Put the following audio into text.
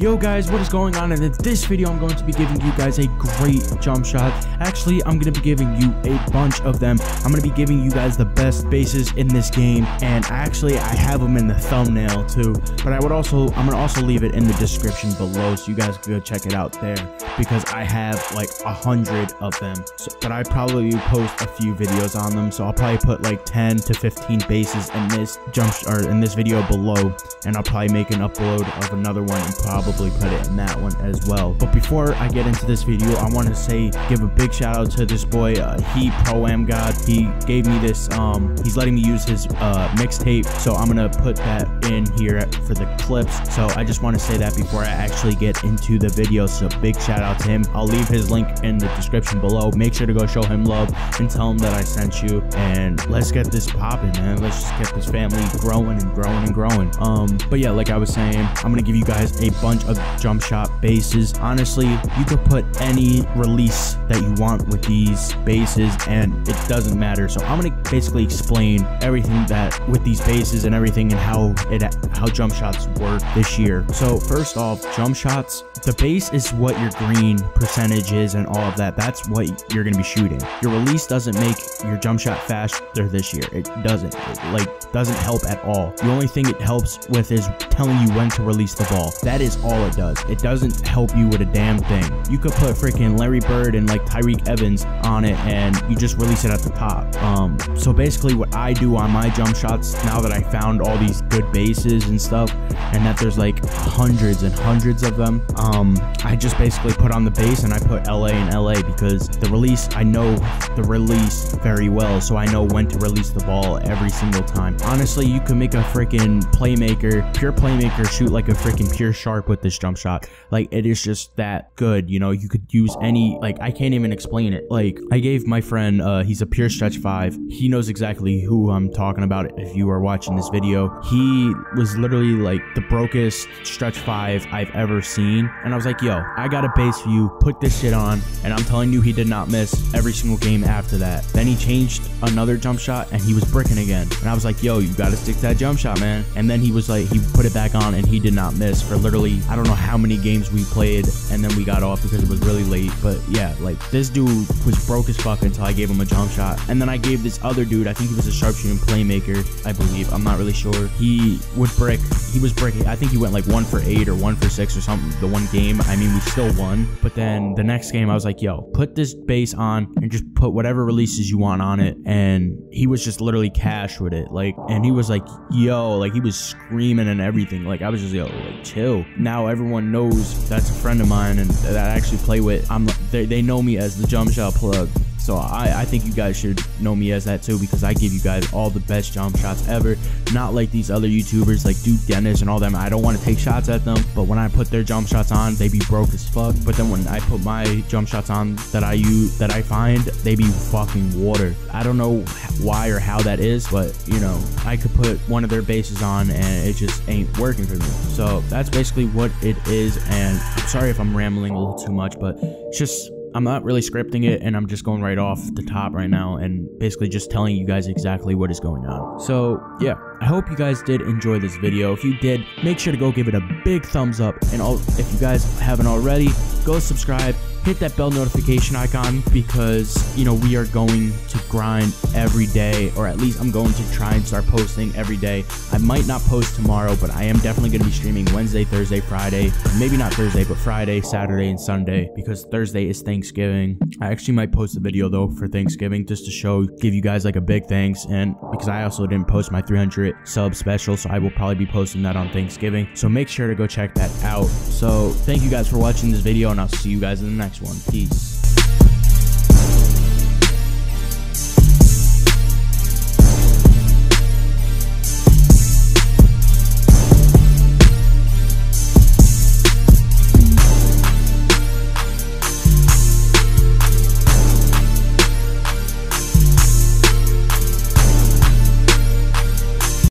Yo guys, what is going on? And in this video, I'm going to be giving you guys a great jump shot. Actually, I'm going to be giving you a bunch of them. I'm going to be giving you guys the best bases in this game. And actually, I have them in the thumbnail too. But I would also, I'm going to also leave it in the description below so you guys can go check it out there. Because I have like a hundred of them. So, but I probably post a few videos on them. So I'll probably put like 10 to 15 bases in this jump or in this video below. And I'll probably make an upload of another one and probably probably put it in that one as well. But before I get into this video, I want to say, give a big shout out to this boy, uh, he Pro Am God. He gave me this, um, he's letting me use his uh, mixtape. So I'm to put that in here for the clips. So I just want to say that before I actually get into the video. So big shout out to him. I'll leave his link in the description below. Make sure to go show him love and tell him that I sent you. And let's get this popping, man. Let's just get this family growing and growing and growing. Um, but yeah, like I was saying, I'm to give you guys a bunch bunch of jump shot bases. Honestly, you could put any release that you want with these bases and it doesn't matter. So I'm going to basically explain everything that with these bases and everything and how it how jump shots work this year. So first off, jump shots, the base is what your green percentage is and all of that. That's what you're going to be shooting. Your release doesn't make your jump shot faster this year. It doesn't. It, like doesn't help at all. The only thing it helps with is telling you when to release the ball. That is all it does. It doesn't help you with a damn thing. You could put freaking Larry Bird and like Tyreke Evans on it and you just release it at the top. Um, so basically what I do on my jump shots now that I found all these good bases and stuff and that there's like hundreds and hundreds of them, um, I just basically put on the base and I put LA and LA because the release, I know the release very well. So I know when to release the ball every single time. Honestly, you can make a freaking playmaker, pure playmaker shoot like a freaking pure sharp with with this jump shot. Like it is just that good. You know, you could use any like I can't even explain it. Like I gave my friend, uh, he's a pure stretch five. He knows exactly who I'm talking about. If you are watching this video, he was literally like the brokest stretch five I've ever seen. And I was like, yo, I got a base for you. Put this shit on. And I'm telling you, he did not miss every single game after that. Then he changed another jump shot and he was bricking again. And I was like, yo, you got to stick to that jump shot, man. And then he was like, he put it back on and he did not miss for literally I don't know how many games we played and then we got off because it was really late. But yeah, like this dude was broke as fuck until I gave him a jump shot. And then I gave this other dude, I think he was a sharpshooting playmaker, I believe. I'm not really sure. He would brick. He was bricking. I think he went like one for eight or one for six or something. The one game. I mean, we still won. But then the next game, I was like, yo, put this base on and just put whatever releases you want on it. And he was just literally cash with it. Like, and he was like, yo, like he was screaming and everything. Like, I was just, yo, like, chill. Now now everyone knows that's a friend of mine and that I actually play with. I'm they, they know me as the jump shot plug. So I, I think you guys should know me as that too because I give you guys all the best jump shots ever. Not like these other YouTubers like Duke Dennis and all them. I don't want to take shots at them, but when I put their jump shots on, they be broke as fuck. But then when I put my jump shots on that I use that I find, they be fucking water. I don't know why or how that is, but you know, I could put one of their bases on and it just ain't working for me. So that's basically what it is. And I'm sorry if I'm rambling a little too much, but it's just I'm not really scripting it and I'm just going right off the top right now and basically just telling you guys exactly what is going on. So yeah, I hope you guys did enjoy this video. If you did, make sure to go give it a big thumbs up and if you guys haven't already, go subscribe hit that bell notification icon because, you know, we are going to grind every day, or at least I'm going to try and start posting every day. I might not post tomorrow, but I am definitely going to be streaming Wednesday, Thursday, Friday. Maybe not Thursday, but Friday, Saturday, and Sunday because Thursday is Thanksgiving. I actually might post a video though for Thanksgiving just to show, give you guys like a big thanks. And because I also didn't post my 300 sub special, so I will probably be posting that on Thanksgiving. So make sure to go check that out. So thank you guys for watching this video, and I'll see you guys in the one. Peace.